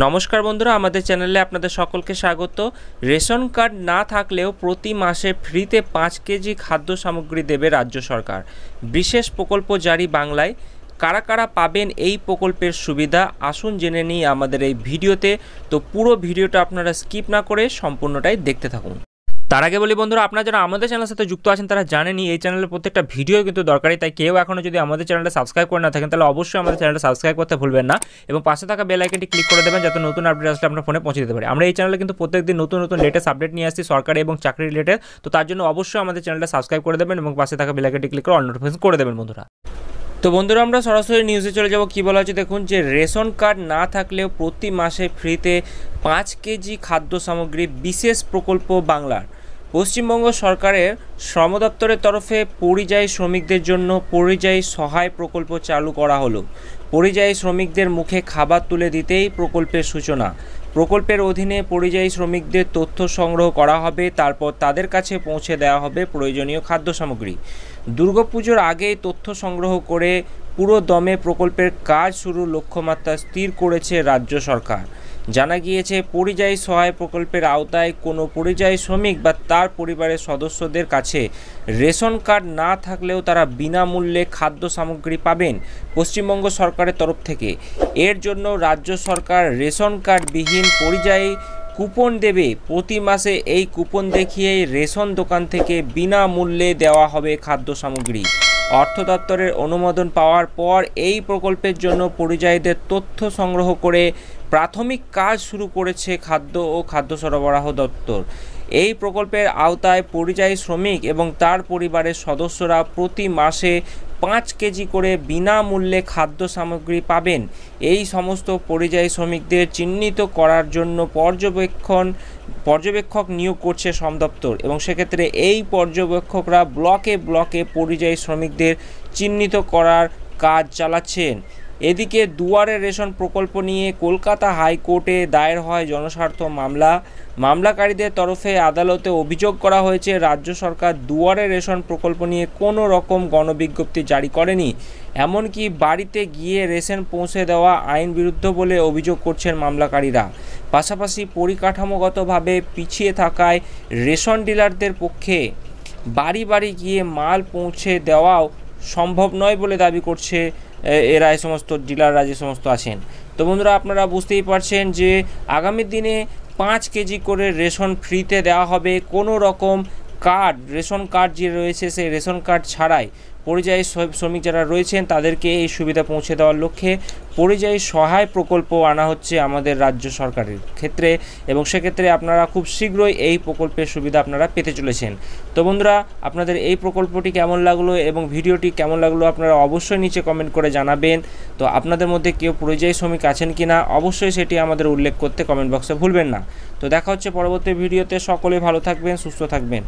নমস্কার বন্ধুরা, আমাদের চ্যানেলে আপনাদের সকলকে স্বাগত। রেশন কার্ড না থাকলেও প্রতি মাসে ফ্রিতে পাঁচ কেজি খাদ্য সামগ্রী দেবে রাজ্য সরকার। বিশেষ প্রকল্প জারি বাংলায়। কারা কারা পাবেন এই প্রকল্পের সুবিধা, আসুন জেনে নিই আমাদের এই ভিডিওতে। তো পুরো ভিডিওটা আপনারা স্কিপ না করে সম্পূর্ণটাই দেখতে থাকুন। তার আগে বলি বন্ধুরা, আপনারা যারা আমাদের চ্যানেলের সাথে যুক্ত আছেন, তারা জানেনই এই চ্যানেলের প্রত্যেকটা ভিডিও কিন্তু দরকারি তাই কেউ এখনও যদি আমাদের চ্যানেলটা সাবস্ক্রাইব করে না থাকেন, তাহলে অবশ্যই আমাদের চ্যানেলটা সাবস্ক্রাইব করতে ভুলবেন না এবং পাশে থাকা বেল আইকনটি ক্লিক করে দেবেন, যাতে নতুন আপডেট আসলে আপনার ফোনে পৌঁছে দিতে পারে। আমরা এই চ্যানেলে কিন্তু প্রত্যেকদিন নতুন নতুন লেটেস্ট আপডেট নিয়ে আসছি, সরকারি এবং চাকরি রিলেটেড তো তার জন্য অবশ্যই আমাদের চ্যানেলটা সাবস্ক্রাইব করে দেবেন এবং পাশে থাকা বেল আইকনটি ক্লিক করে অল নোটিফিকেশন করে দেবেন বন্ধুরা। তো বন্ধুরা, আমরা সরাসরি নিউজে চলে যাব। কী বলা হচ্ছে দেখুন, যে রেশন কার্ড না থাকলেও প্রতি মাসে ফ্রিতে পাঁচ কেজি খাদ্য সামগ্রী বিশেষ প্রকল্প বাংলার। পশ্চিমবঙ্গ সরকারের শ্রম দপ্তরের তরফে পরিযায়ী শ্রমিকদের জন্য পরিযায়ী সহায় প্রকল্প চালু করা হলো। পরিযায়ী শ্রমিকদের মুখে খাবার তুলে দিতেই প্রকল্পের সূচনা। প্রকল্পের অধীনে পরিযায়ী শ্রমিকদের তথ্য সংগ্রহ করা হবে, তারপর তাদের কাছে পৌঁছে দেওয়া হবে প্রয়োজনীয় খাদ্য সামগ্রী। দুর্গাপুজোর আগেই তথ্য সংগ্রহ করে পুরো দমে প্রকল্পের কাজ শুরুর লক্ষ্যমাত্রা স্থির করেছে রাজ্য সরকার। জানা গিয়েছে, পরিযায়ী সহায় প্রকল্পের আওতায় কোনো পরিযায়ী শ্রমিক বা তার পরিবারের সদস্যদের কাছে রেশন কার্ড না থাকলেও তারা বিনামূল্যে খাদ্য সামগ্রী পাবেন পশ্চিমবঙ্গ সরকারের তরফ থেকে। এর জন্য রাজ্য সরকার রেশন কার্ডবিহীন পরিযায়ী কুপন দেবে। প্রতি মাসে এই কুপন দেখিয়েই রেশন দোকান থেকে বিনামূল্যে দেওয়া হবে খাদ্য সামগ্রী। অর্থ দপ্তরের অনুমোদন পাওয়ার পর এই প্রকল্পের জন্য পরিযায়ীদের তথ্য সংগ্রহ করে প্রাথমিক কাজ শুরু করেছে খাদ্য ও খাদ্য সরবরাহ দপ্তর। এই প্রকল্পের আওতায় পরিযায়ী শ্রমিক এবং তার পরিবারের সদস্যরা প্রতি মাসে পাঁচ কেজি করে বিনামূল্যে খাদ্য সামগ্রী পাবেন। এই সমস্ত পরিযায়ী শ্রমিকদের চিহ্নিত করার জন্য পর্যবেক্ষণ, পর্যবেক্ষক নিয়োগ করছে সমদপ্তর দপ্তর এবং সেক্ষেত্রে এই পর্যবেক্ষকরা ব্লকে ব্লকে পরিযায়ী শ্রমিকদের চিহ্নিত করার কাজ চালাচ্ছেন। এদিকে দুয়ারে রেশন প্রকল্প নিয়ে কলকাতা হাইকোর্টে দায়ের হয় জনস্বার্থ মামলা। মামলাকারীদের তরফে আদালতে অভিযোগ করা হয়েছে, রাজ্য সরকার দুয়ারে রেশন প্রকল্প নিয়ে কোনো রকম গণবিজ্ঞপ্তি জারি করেনি। এমনকি বাড়িতে গিয়ে রেশন পৌঁছে দেওয়া আইন বিরুদ্ধ বলে অভিযোগ করছেন মামলাকারীরা। পাশাপাশি পরিকাঠামোগতভাবে পিছিয়ে থাকায় রেশন ডিলারদের পক্ষে বাড়ি বাড়ি গিয়ে মাল পৌঁছে দেওয়াও সম্ভব নয় বলে দাবি করছে এরা এই সমস্ত ডিলাররা যে সমস্ত আছেন। তো বন্ধুরা, আপনারা বুঝতেই পারছেন যে আগামী দিনে পাঁচ কেজি করে রেশন ফ্রিতে দেওয়া হবে। কোনো রকম কার্ড, রেশন কার্ড যে রয়েছে, সেই রেশন কার্ড ছাড়াই পরিযায়ী শ্রমিক যারা রয়েছেন তাদেরকে এই সুবিধা পৌঁছে দেওয়ার লক্ষ্যে পরিযায়ী সহায় প্রকল্প আনা হচ্ছে আমাদের রাজ্য সরকারের ক্ষেত্রে এবং সেক্ষেত্রে আপনারা খুব শীঘ্রই এই প্রকল্পের সুবিধা আপনারা পেতে চলেছেন। তো বন্ধুরা, আপনাদের এই প্রকল্পটি কেমন লাগল এবং ভিডিওটি কেমন লাগল আপনারা অবশ্যই নিচে কমেন্ট করে জানাবেন। তো আপনাদের মধ্যে কেউ পরিযায়ী শ্রমিক আছেন কি না অবশ্যই সেটি আমাদের উল্লেখ করতে কমেন্ট বক্সে ভুলবেন না। তো দেখা হচ্ছে পরবর্তী ভিডিওতে। সকলে ভালো থাকবেন, সুস্থ থাকবেন।